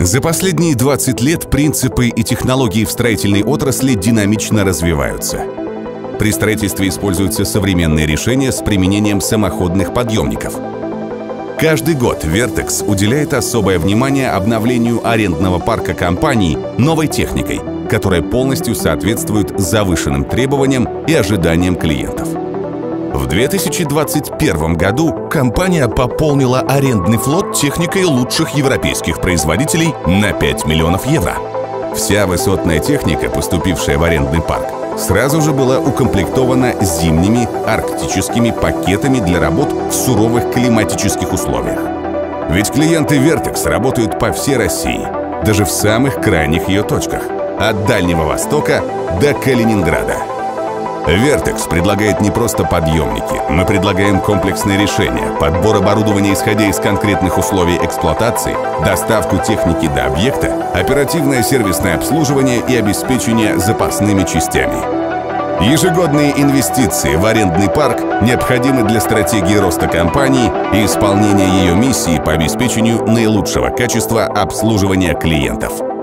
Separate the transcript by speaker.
Speaker 1: За последние 20 лет принципы и технологии в строительной отрасли динамично развиваются. При строительстве используются современные решения с применением самоходных подъемников. Каждый год Vertex уделяет особое внимание обновлению арендного парка компаний новой техникой, которая полностью соответствует завышенным требованиям и ожиданиям клиентов. В 2021 году компания пополнила арендный флот техникой лучших европейских производителей на 5 миллионов евро. Вся высотная техника, поступившая в арендный парк, сразу же была укомплектована зимними арктическими пакетами для работ в суровых климатических условиях. Ведь клиенты Vertex работают по всей России, даже в самых крайних ее точках, от Дальнего Востока до Калининграда – Vertex предлагает не просто подъемники. Мы предлагаем комплексные решения, подбор оборудования, исходя из конкретных условий эксплуатации, доставку техники до объекта, оперативное сервисное обслуживание и обеспечение запасными частями. Ежегодные инвестиции в арендный парк необходимы для стратегии роста компании и исполнения ее миссии по обеспечению наилучшего качества обслуживания клиентов.